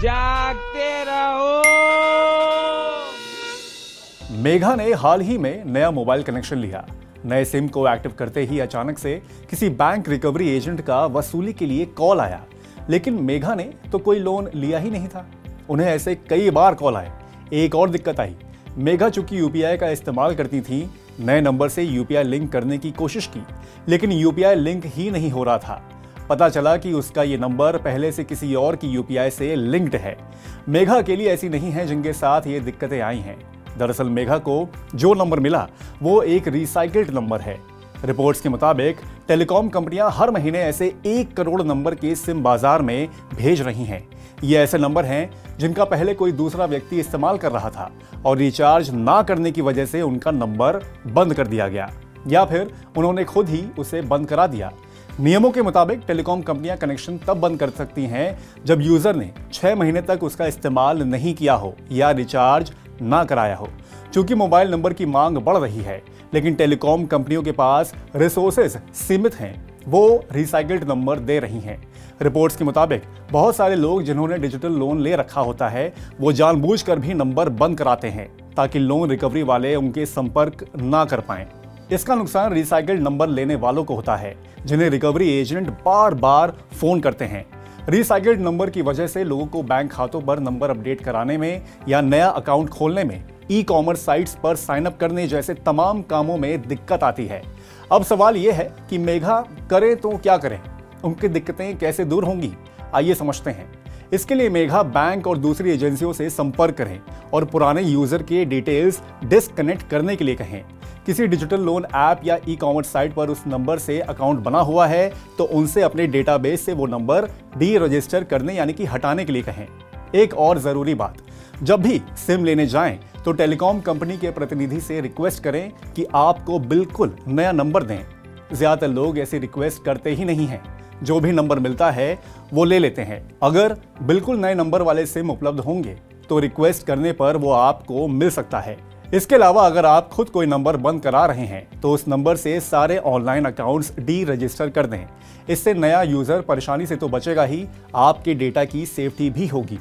जागते रहो। मेघा ने हाल ही में नया मोबाइल कनेक्शन लिया। नए सिम को एक्टिव करते ही अचानक से किसी बैंक रिकवरी एजेंट का वसूली के लिए कॉल आया। लेकिन मेघा ने तो कोई लोन लिया ही नहीं था। उन्हें ऐसे कई बार कॉल आए। एक और दिक्कत आई। मेघा चूँकि यूपीआई का इस्तेमाल करती थी, नए नंबर से यूपीआई लिंक करने की कोशिश की, लेकिन यूपीआई लिंक ही नहीं हो रहा था। पता चला कि उसका ये नंबर पहले से किसी और की यूपीआई से लिंक्ड है। मेघा अकेली ऐसी नहीं है जिनके साथ ये दिक्कतें आई हैं। दरअसल मेघा को जो नंबर मिला, वो एक रिसाइकिल्ड नंबर है। रिपोर्ट्स के मुताबिक, टेलीकॉम कंपनियाँ हर महीने ऐसे एक करोड़ नंबर के सिम बाज़ार में भेज रही हैं। ये ऐसे नंबर हैं जिनका पहले कोई दूसरा व्यक्ति इस्तेमाल कर रहा था और रिचार्ज ना करने की वजह से उनका नंबर बंद कर दिया गया। या फिर उन्होंने खुद ही उसे बंद करा दिया। नियमों के मुताबिक टेलीकॉम कंपनियाँ कनेक्शन तब बंद कर सकती हैं जब यूज़र ने छह महीने तक उसका इस्तेमाल नहीं किया हो या रिचार्ज ना कराया हो। चूँकि मोबाइल नंबर की मांग बढ़ रही है, लेकिन टेलीकॉम कंपनियों के पास रिसोर्सेज सीमित हैं, वो रिसाइकिल्ड नंबर दे रही हैं। रिपोर्ट्स के मुताबिक बहुत सारे लोग जिन्होंने डिजिटल लोन ले रखा होता है, वो जानबूझकर भी नंबर बंद कराते हैं, ताकि लोन रिकवरी वाले उनके संपर्क ना कर पाएँ। इसका नुकसान रिसाइकिल्ड नंबर लेने वालों को होता है, जिन्हें रिकवरी एजेंट बार बार फ़ोन करते हैं। रिसाइकल्ड नंबर की वजह से लोगों को बैंक खातों पर नंबर अपडेट कराने में या नया अकाउंट खोलने में ई कॉमर्स साइट्स पर साइन अप करने जैसे तमाम कामों में दिक्कत आती है। अब सवाल यह है कि मेघा, करें तो क्या करें? उनकी दिक्कतें कैसे दूर होंगी? आइए समझते हैं। इसके लिए मेघा बैंक और दूसरी एजेंसियों से संपर्क करें और पुराने यूज़र के डिटेल्स डिस्कनेक्ट करने के लिए कहें। किसी डिजिटल लोन ऐप या ई कॉमर्स साइट पर उस नंबर से अकाउंट बना हुआ है तो उनसे अपने डेटाबेस से वो नंबर डी रजिस्टर करने यानी कि हटाने के लिए कहें। एक और ज़रूरी बात, जब भी सिम लेने जाएँ तो टेलीकॉम कंपनी के प्रतिनिधि से रिक्वेस्ट करें कि आपको बिल्कुल नया नंबर दें। ज़्यादातर लोग ऐसी रिक्वेस्ट करते ही नहीं हैं। जो भी नंबर मिलता है, वो ले लेते हैं। अगर बिल्कुल नए नंबर वाले सिम उपलब्ध होंगे तो रिक्वेस्ट करने पर वो आपको मिल सकता है। इसके अलावा अगर आप खुद कोई नंबर बंद करा रहे हैं तो उस नंबर से सारे ऑनलाइन अकाउंट्स डी रजिस्टर कर दें। इससे नया यूज़र परेशानी से तो बचेगा ही, आपके डेटा की सेफ्टी भी होगी।